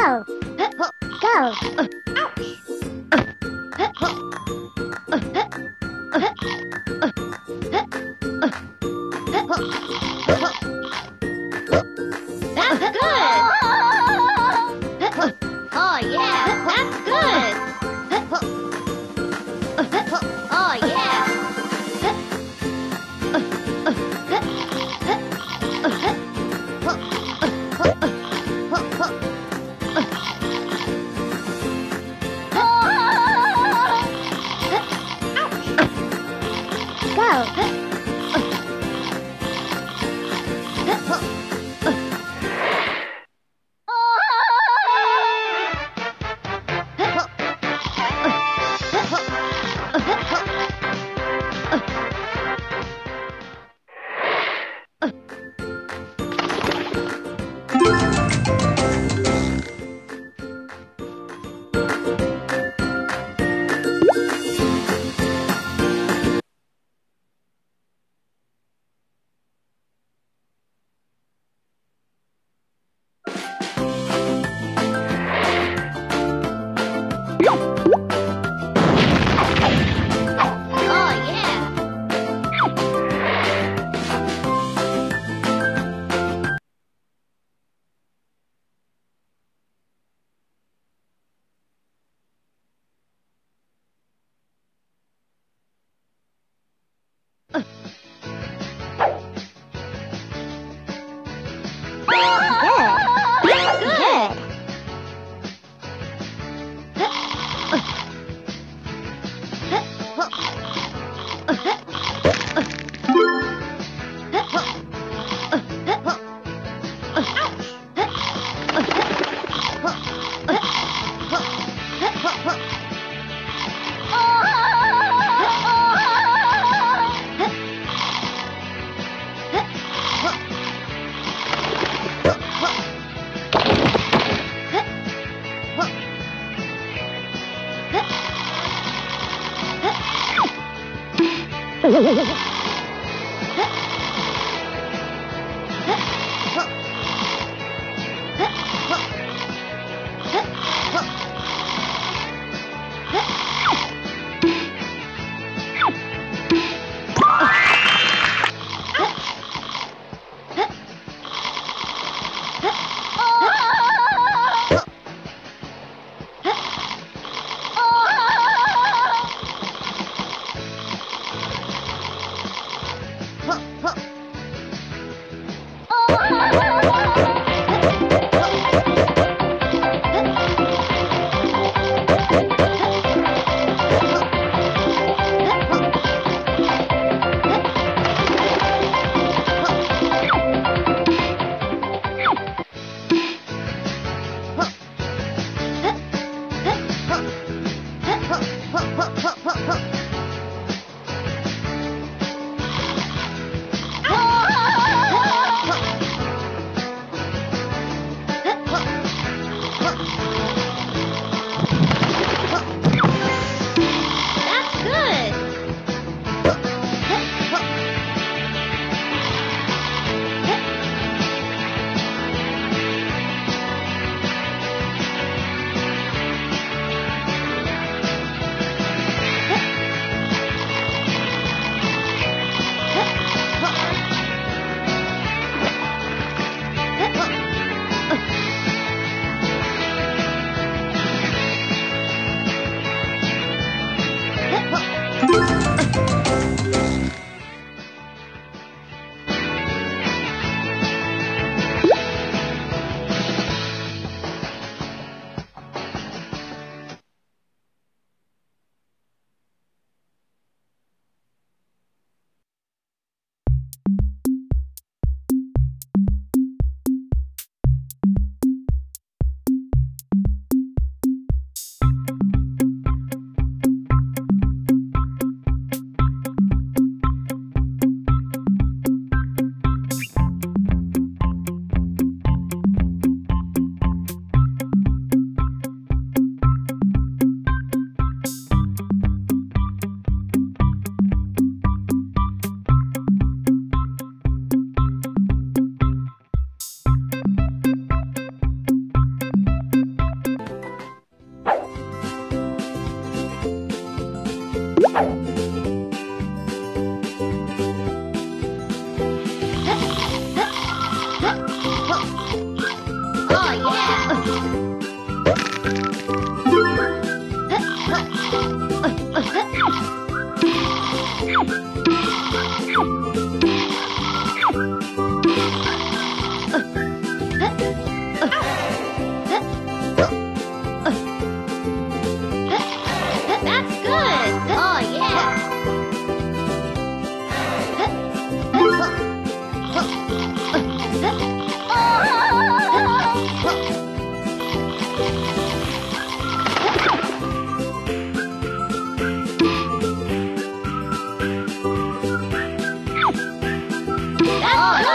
Go. Go. ハハハハ! Oh, yeah! 哦。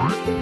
Oh,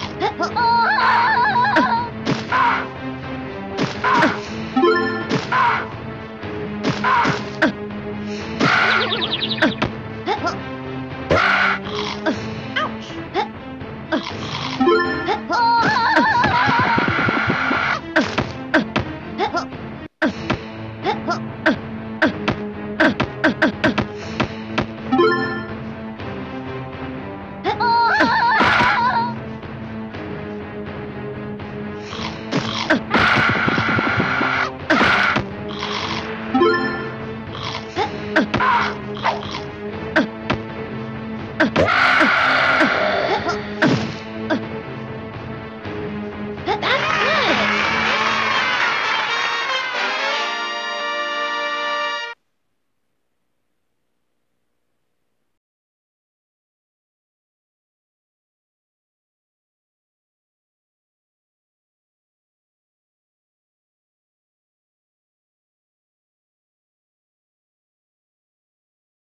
Oh,